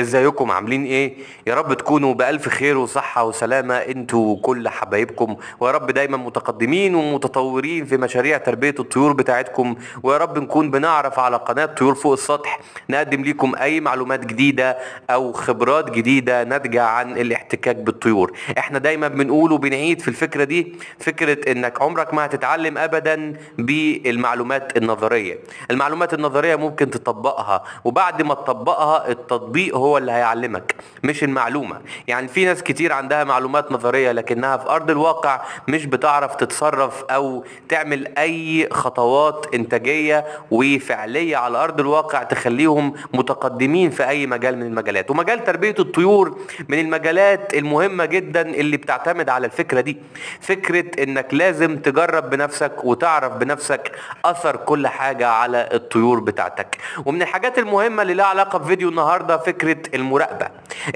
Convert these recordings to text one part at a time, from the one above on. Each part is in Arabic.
ازيكم؟ عاملين إيه؟ يا رب تكونوا بألف خير وصحة وسلامة أنتوا وكل حبايبكم. ويا رب دايما متقدمين ومتطورين في مشاريع تربية الطيور بتاعتكم. ويا رب نكون بنعرف على قناة طيور فوق السطح. نقدم لكم أي معلومات جديدة أو خبرات جديدة ناتجة عن الاحتكاك بالطيور. إحنا دايما بنقول وبنعيد في الفكرة دي فكرة إنك عمرك ما هتتعلم ابدا بالمعلومات النظرية. المعلومات النظرية ممكن تطبقها وبعد ما تطبقها التطبيق هو اللي هيعلمك مش المعلومة. يعني في ناس كتير عندها معلومات نظرية لكنها في أرض الواقع مش بتعرف تتصرف أو تعمل أي خطوات إنتاجية وفعلية على أرض الواقع تخليهم متقدمين في أي مجال من المجالات. ومجال تربية الطيور من المجالات المهمة جدا اللي بتعتمد على الفكرة دي. فكرة إنك لازم تجرب بنفسك وتعرف بنفسك أثر كل حاجة على الطيور بتاعتك. ومن الحاجات المهمة اللي لها علاقة بفيديو النهاردة فكرة المراقبة.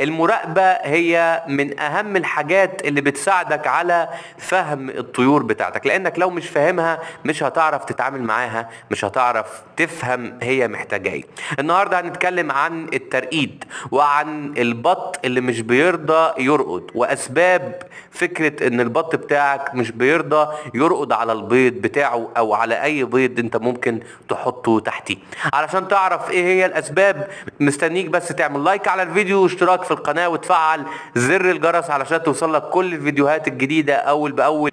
المراقبة هي من أهم الحاجات اللي بتساعدك على فهم الطيور بتاعتك لأنك لو مش فاهمها مش هتعرف تتعامل معاها مش هتعرف تفهم هي محتاجة إيه. النهاردة هنتكلم عن الترقيد وعن البط اللي مش بيرضى يرقد وأسباب فكرة إن البط بتاعك مش بيرضى يرقد على البيض بتاعه أو على أي بيض أنت ممكن تحطه تحتيه. علشان تعرف إيه هي الأسباب مستنيك بس تعمل لايك على الفيديو واشتراك في القناة وتفعل زر الجرس علشان توصلك كل الفيديوهات الجديدة أول بأول.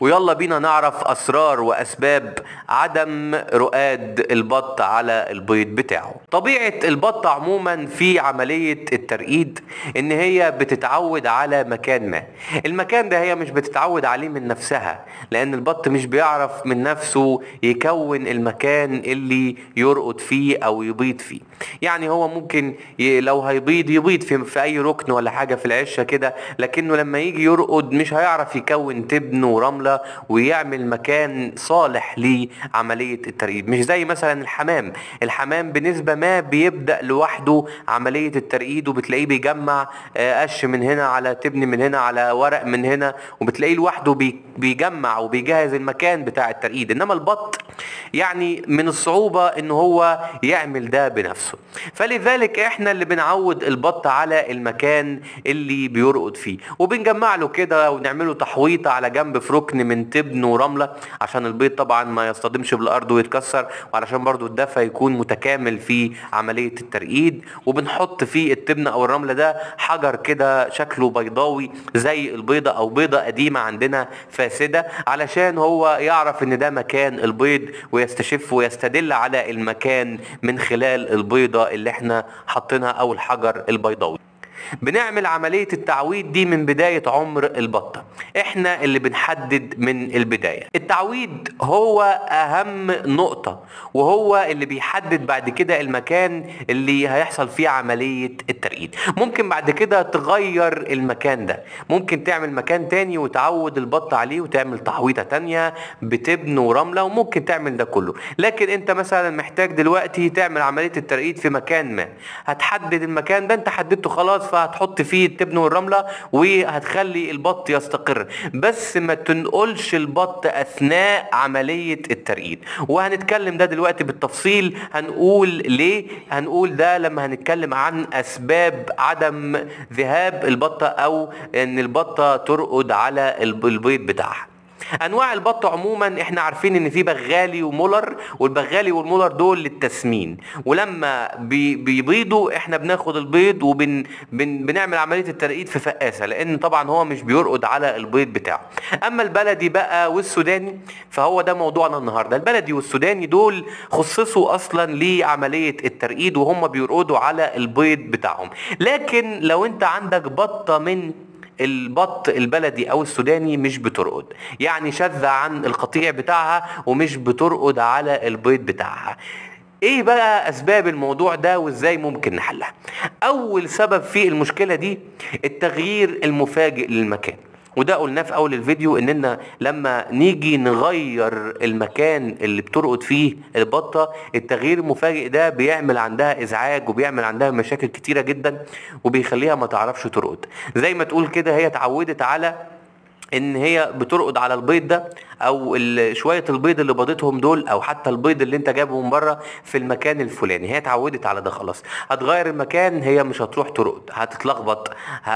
ويلا بينا نعرف أسرار وأسباب عدم رقاد البط على البيض بتاعه طبيعة البط عموما في عملية الترقيد إن هي بتتعود على مكان ما المكان ده هي مش بتتعود عليه من نفسها لأن البط مش بيعرف من نفسه يكون المكان اللي يرقد فيه أو يبيض فيه يعني هو ممكن. لو هيبيض يبيض في... في أي ركن ولا حاجة في العشة كده لكنه لما يجي يرقد مش هيعرف يكون تبن ورملة ويعمل مكان صالح لعملية الترقيد مش زي مثلا الحمام. الحمام بنسبة ما بيبدأ لوحده عملية الترقيد وبتلاقيه بيجمع آه، قش من هنا على تبن من هنا على ورق من هنا وبتلاقيه لوحده بي- بيجمع وبيجهز المكان بتاع الترقيد إنما البط يعني من الصعوبة إن هو يعمل ده بنفسه. فلذلك إحنا اللي بنعود البط على المكان اللي بيرقد فيه. وبنجمع له كده ونعمله تحويطة على جنب في ركن من تبن ورملة عشان البيض طبعا ما يصطدمش بالأرض ويتكسر وعلشان برضو الدفع يكون متكامل في عملية الترقيد. وبنحط في التبن أو الرملة ده حجر كده شكله بيضاوي زي البيضة أو بيضة قديمة عندنا فاسدة علشان هو يعرف إن ده مكان البيض ويستشف ويستدل على المكان من خلال البيضة اللي إحنا حاطينها أو الحجر البيضاوي. بنعمل عملية التعويض دي من بداية عمر البطة. إحنا اللي بنحدد من البداية. التعويض هو أهم نقطة وهو اللي بيحدد بعد كده المكان اللي هيحصل فيه عملية الترقيد. ممكن بعد كده تغير المكان ده. ممكن تعمل مكان تاني وتعود البط عليه وتعمل تعويضة تانية بتبن ورملة وممكن تعمل ده كله. لكن أنت مثلا محتاج دلوقتي تعمل عملية الترقيد في مكان ما. هتحدد المكان ده أنت حددته خلاص فهتحط فيه التبن والرملة وهتخلي البط يستقر. بس ما تنقلش البط أثناء عملية الترقيد. وهنتكلم ده دلوقتي بالتفصيل. هنقول ليه؟ هنقول ده لما هنتكلم عن أسباب عدم ذهاب البطة أو إن البطة ترقد على الب- البيض بتاعها. انواع البط عموما إحنا عارفين ان في بغالي ومولر والبغالي والمولر دول للتسمين. ولما بي بيبيضوا إحنا بناخد البيض وبن بن بنعمل عملية الترقيد في فقاسة لأن طبعا هو مش بيرقد على البيض بتاعه. أما البلدي بقى والسوداني فهو ده موضوعنا النهارده. البلدي والسوداني دول خصصوا أصلا لعملية الترقيد وهم بيرقدوا على البيض بتاعهم. لكن لو أنت عندك بطة من البط البلدي أو السوداني مش بترقد. يعني شاذة عن القطيع بتاعها ومش بترقد على البيض بتاعها. إيه بقى أسباب الموضوع ده وإزاي ممكن نحلها؟ أول سبب في المشكلة دي التغيير المفاجئ للمكان. وده قلناه في أول الفيديو إننا لما نيجي نغير المكان اللي بترقد فيه البطة التغيير المفاجئ ده بيعمل عندها إزعاج وبيعمل عندها مشاكل كتيرة جدا وبيخليها ما تعرفش ترقد. زي ما تقول كده هي اتعودت على إن هي بترقد على البيض ده أو شوية البيض اللي بيضتهم دول أو حتى البيض اللي أنت جايبه من بره في المكان الفلاني. هي اتعودت على ده خلاص. هتغير المكان هي مش هتروح ترقد هتتلخبط ه...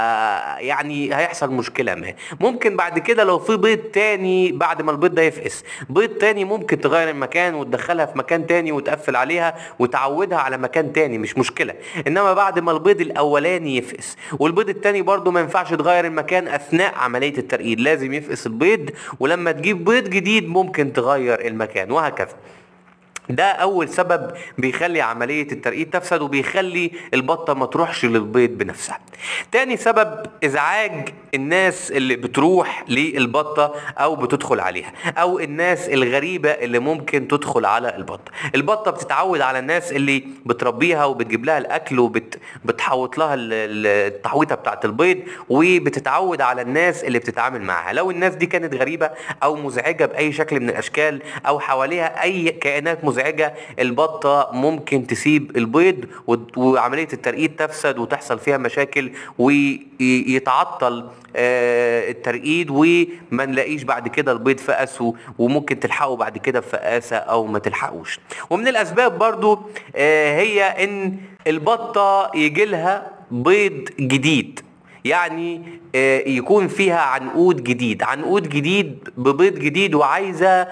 يعني هيحصل مشكلة ما. ممكن بعد كده لو في بيض تاني بعد ما البيض ده يفقس. بيض تاني ممكن تغير المكان وتدخلها في مكان تاني وتقفل عليها وتعودها على مكان تاني مش مشكلة. إنما بعد ما البيض الأولاني يفقس والبيض التاني برضو ما ينفعش تغير المكان أثناء عملية الترقيد. لازم يفقس البيض ولما تجيب بيض جديد ممكن تغير المكان وهكذا. ده أول سبب بيخلي عملية الترقيد تفسد وبيخلي البطة ما تروحش للبيض بنفسها. تاني سبب إزعاج الناس اللي بتروح للبطة أو بتدخل عليها أو الناس الغريبة اللي ممكن تدخل على البطة. البطة بتتعود على الناس اللي بتربيها وبتجيب لها الأكل وبتحوط لها ال- ال- التحويطة بتاعت البيض وبتتعود على الناس اللي بتتعامل معاها. لو الناس دي كانت غريبة أو مزعجة بأي شكل من الأشكال أو حواليها أي كائنات مزعجة البطة ممكن تسيب البيض وعملية الترقيد تفسد وتحصل فيها مشاكل ويتعطل الترقيد وما نلاقيش بعد كده البيض فقس و- وممكن تلحقه بعد كده بفقاسة أو ما تلحقوش. ومن الأسباب برضو آه، هي إن البطة يجيلها بيض جديد. يعني آه، يكون فيها عنقود جديد. عنقود جديد ببيض جديد وعايزة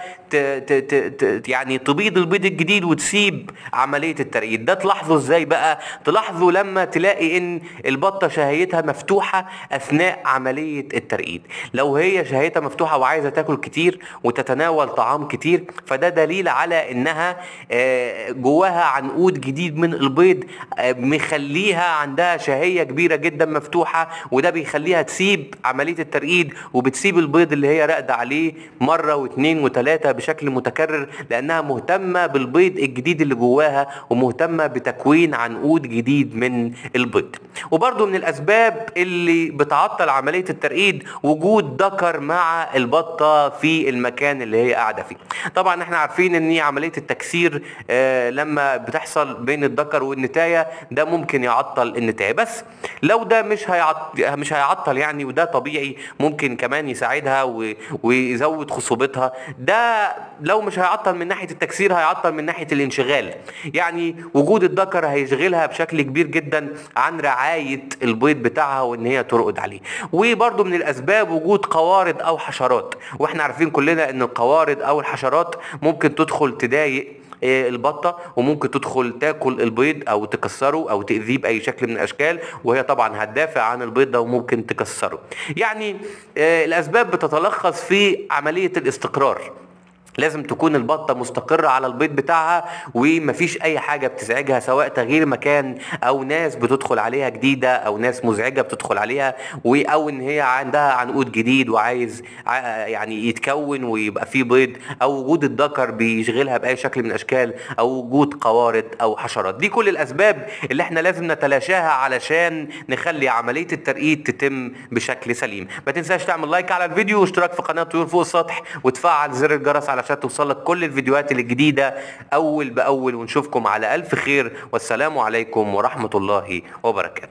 يعني تبيض البيض الجديد وتسيب عملية الترقيد. ده تلاحظه إزاي بقى؟ تلاحظه لما تلاقي إن البطة شهيتها مفتوحة أثناء عملية الترقيد. لو هي شهيتها مفتوحة وعايزة تاكل كتير وتتناول طعام كتير فده دليل على إنها آه، جواها عنقود جديد من البيض آه، مخليها عندها شهية كبيرة جدا مفتوحة وده بيخليها تسيب عملية الترقيد وبتسيب البيض اللي هي راقدة عليه مرة واثنين وثلاثه بشكل متكرر لأنها مهتمة بالبيض الجديد اللي جواها ومهتمة بتكوين عنقود جديد من البيض. وبرضو من الأسباب اللي بتعطل عملية الترقيد وجود ذكر مع البطة في المكان اللي هي قاعدة فيه. طبعا إحنا عارفين إن عملية التكسير آه لما بتحصل بين الذكر والنتاية ده ممكن يعطل النتاية. بس لو ده مش هيعطل مش هيعطل يعني وده طبيعي ممكن كمان يساعدها ويزود خصوبتها. ده لو مش هيعطل من ناحية التكسير هيعطل من ناحية الانشغال. يعني وجود الذكر هيشغلها بشكل كبير جدا عن رعاية البيض بتاعها وإن هي ترقد عليه. وبرده من الأسباب وجود قوارض أو حشرات. وإحنا عارفين كلنا إن القوارض أو الحشرات ممكن تدخل تضايق البطة وممكن تدخل تاكل البيض أو تكسره أو تأذيه بأي شكل من الأشكال وهي طبعا هتدافع عن البيض ده وممكن تكسره. يعني آه، الأسباب بتتلخص في عملية الاستقرار. لازم تكون البطة مستقرة على البيض بتاعها ومفيش أي حاجة بتزعجها سواء تغيير مكان أو ناس بتدخل عليها جديدة أو ناس مزعجة بتدخل عليها أو إن هي عندها عنقود جديد وعايز يعني يتكون ويبقى فيه بيض أو وجود الذكر بيشغلها بأي شكل من الأشكال أو وجود قوارض أو حشرات. دي كل الأسباب اللي إحنا لازم نتلاشاها علشان نخلي عملية الترقيد تتم بشكل سليم. ما تنساش تعمل لايك على الفيديو واشتراك في قناة طيور فوق السطح وتفعل زر الجرس علشان توصلك كل الفيديوهات الجديدة أول بأول ونشوفكم على ألف خير. والسلام عليكم ورحمة الله وبركاته.